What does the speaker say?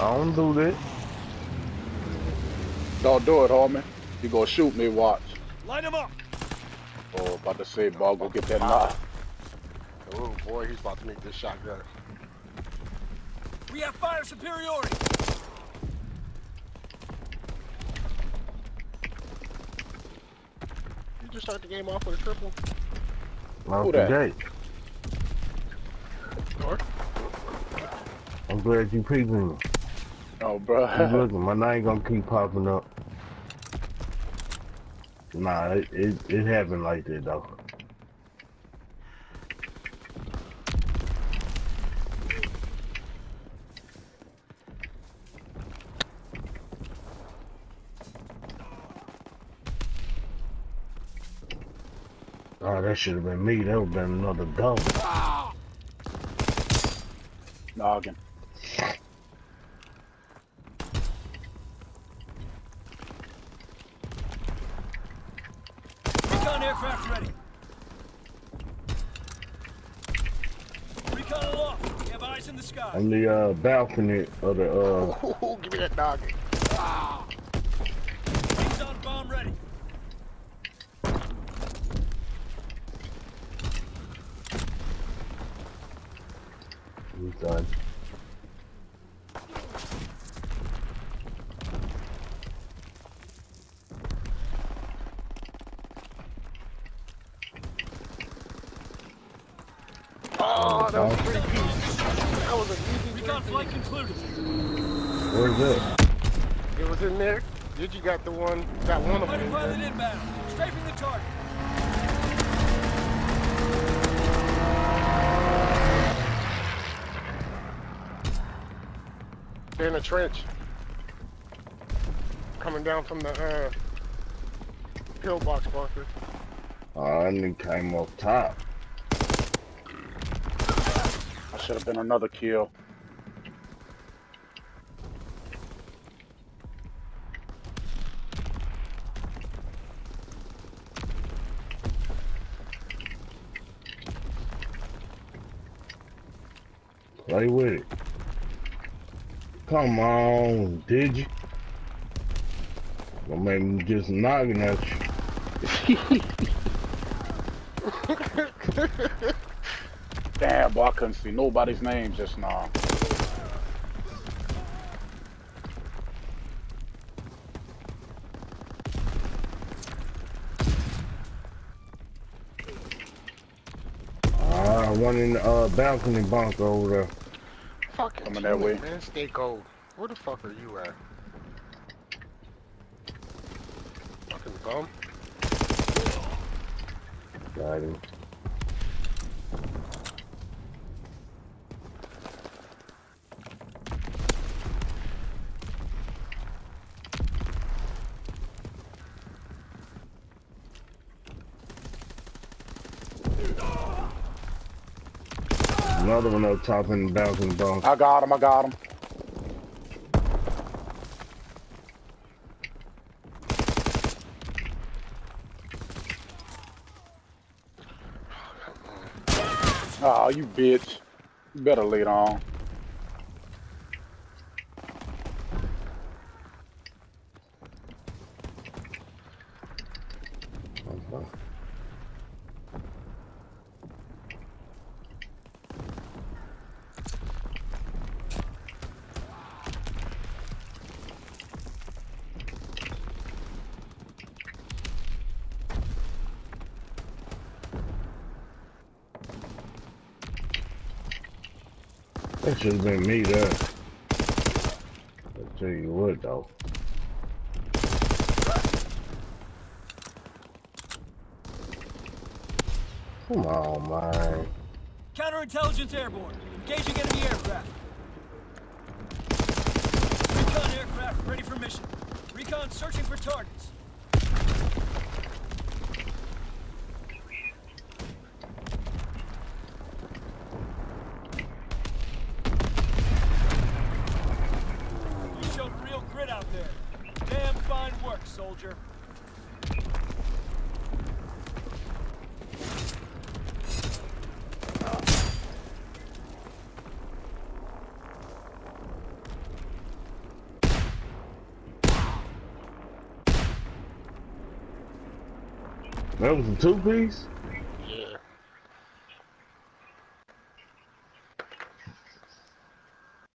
I don't do that. Don't do it, homie. You gonna shoot me, watch. Line him up. Oh, about to say, ball, go get that knock. Oh boy, he's about to make this shot shotgun. We have fire superiority. You just start the game off with a triple. Off Who the that? gate. I'm glad you peeping me. Oh, bro. looking, my name gonna keep popping up. Nah, it, it, it happened like that though. Oh, that should have been me. That would have been another double. Noggin. Recon aircraft ready. Recon aloft. We have eyes in the sky. On the uh, balcony of the uh, give me that dog. Wings on bomb ready. we done. That was pretty easy. That was an easy Recon three flight piece. concluded. Where's that? It was in there. Did you got the one? Got one of them. Fighter in pilot there. inbound. Strafing the target. They're in a trench. Coming down from the uh, pillbox bunker. Oh, that nigga came up top. I should have been another kill. Play with it. Come on, did you? Gonna make me just knocking at you. Damn, boy, I couldn't see nobody's name just now. Ah, one in the uh, balcony bunker over there. Fucking Coming that teammate, way. man. Stay gold. Where the fuck are you at? Fucking bum. Got him. Another one up top in the balcony bunker. I got him, I got him. Oh, you bitch. You better lay it on. Uh-huh. That should have been me there. I'll tell you what though. Come on, man. Counterintelligence airborne. Engaging enemy aircraft. Recon aircraft ready for mission. Recon Searching for targets. Soldier. That was a two piece?